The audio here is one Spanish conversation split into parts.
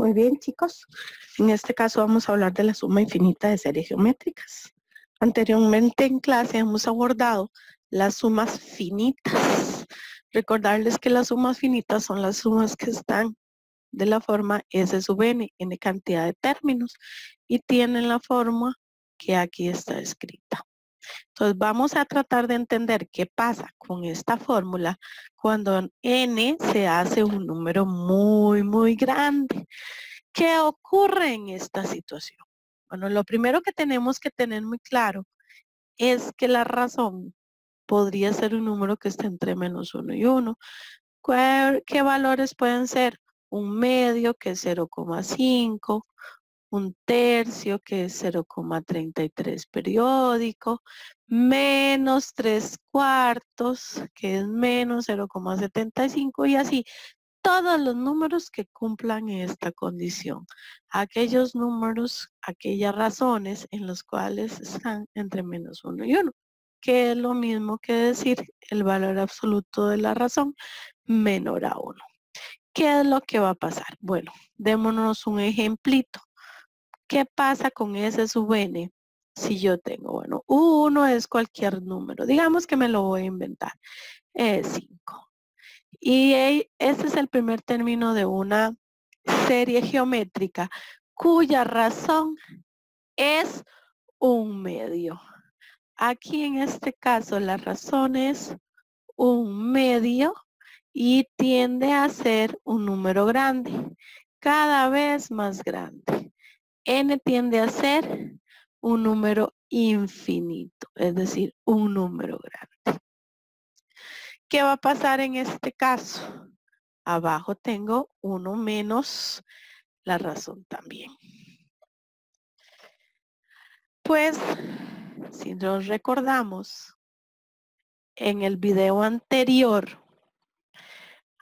Muy bien, chicos. En este caso vamos a hablar de la suma infinita de series geométricas. Anteriormente en clase hemos abordado las sumas finitas. Recordarles que las sumas finitas son las sumas que están de la forma S sub n, n cantidad de términos, y tienen la forma que aquí está escrita. Entonces vamos a tratar de entender qué pasa con esta fórmula cuando n se hace un número muy, muy grande. ¿Qué ocurre en esta situación? Bueno, lo primero que tenemos que tener muy claro es que la razón podría ser un número que esté entre menos 1 y 1. ¿Qué valores pueden ser? Un medio que es 0,5, un tercio que es 0,33 periódico, menos 3 cuartos que es menos 0,75 y así todos los números que cumplan esta condición. Aquellos números, aquellas razones en los cuales están entre menos 1 y 1, que es lo mismo que decir el valor absoluto de la razón menor a 1. ¿Qué es lo que va a pasar? Bueno, démonos un ejemplito. ¿Qué pasa con ese sub n? Si yo tengo, bueno, 1 es cualquier número. Digamos que me lo voy a inventar. Es 5. Y este es el primer término de una serie geométrica cuya razón es un medio. Aquí en este caso la razón es un medio y tiende a ser un número grande, cada vez más grande n tiende a ser un número infinito, es decir, un número grande. ¿Qué va a pasar en este caso? Abajo tengo 1 menos la razón también. Pues, si nos recordamos, en el video anterior,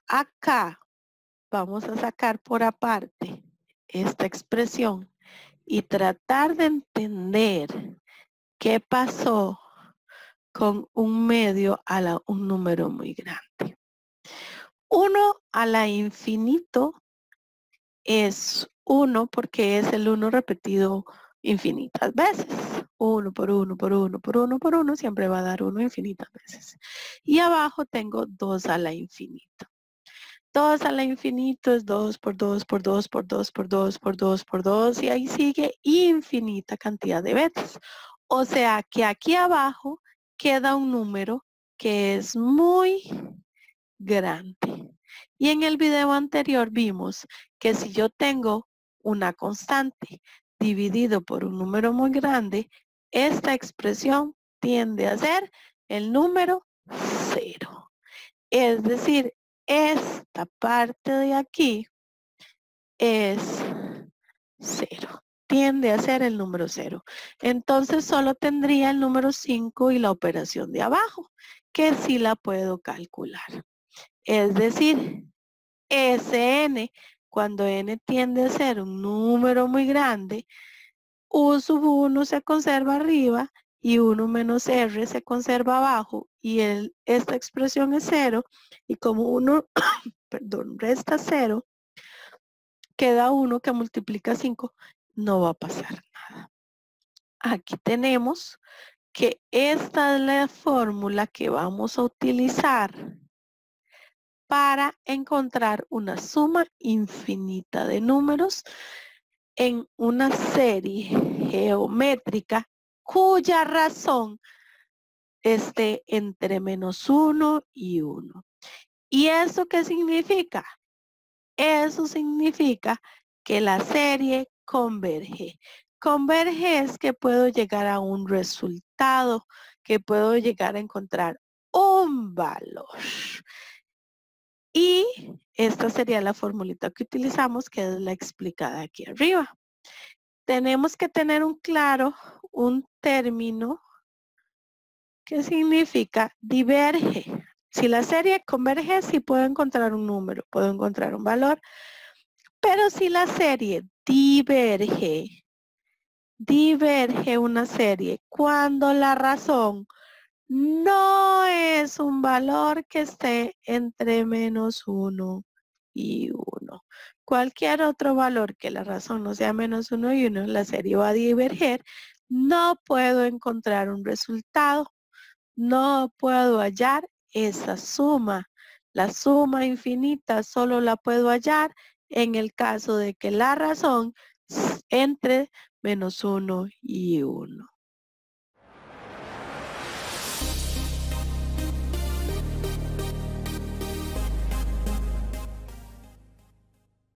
acá vamos a sacar por aparte esta expresión y tratar de entender qué pasó con un medio a un número muy grande. Uno a la infinito es uno porque es el uno repetido infinitas veces. Uno por uno, por uno, por uno, por uno, siempre va a dar uno infinitas veces. Y abajo tengo dos a la infinito. 2 a la infinito es 2 por 2 por 2 por 2 por 2 por 2 por 2 y ahí sigue infinita cantidad de veces. O sea que aquí abajo queda un número que es muy grande. Y en el video anterior vimos que si yo tengo una constante dividido por un número muy grande, esta expresión tiende a ser el número cero. Es decir, esta parte de aquí es cero. Tiende a ser el número cero. Entonces solo tendría el número 5 y la operación de abajo, que sí la puedo calcular. Es decir, Sn, cuando n tiende a ser un número muy grande, U sub 1 se conserva arriba y 1 menos R se conserva abajo y el, esta expresión es cero y como uno, perdón, resta cero, queda uno que multiplica 5, no va a pasar nada. Aquí tenemos que esta es la fórmula que vamos a utilizar para encontrar una suma infinita de números en una serie geométrica cuya razón esté entre menos 1 y 1. ¿Y eso qué significa? Eso significa que la serie converge. Converge es que puedo llegar a un resultado, que puedo llegar a encontrar un valor. Y esta sería la formulita que utilizamos, que es la explicada aquí arriba. Tenemos que tener un claro un término que significa diverge. Si la serie converge, sí puedo encontrar un número, puedo encontrar un valor. Pero si la serie diverge, diverge una serie cuando la razón no es un valor que esté entre menos uno y uno. cualquier otro valor que la razón no sea menos uno y uno, la serie va a diverger, no puedo encontrar un resultado. No puedo hallar esa suma. La suma infinita solo la puedo hallar en el caso de que la razón entre menos uno y uno.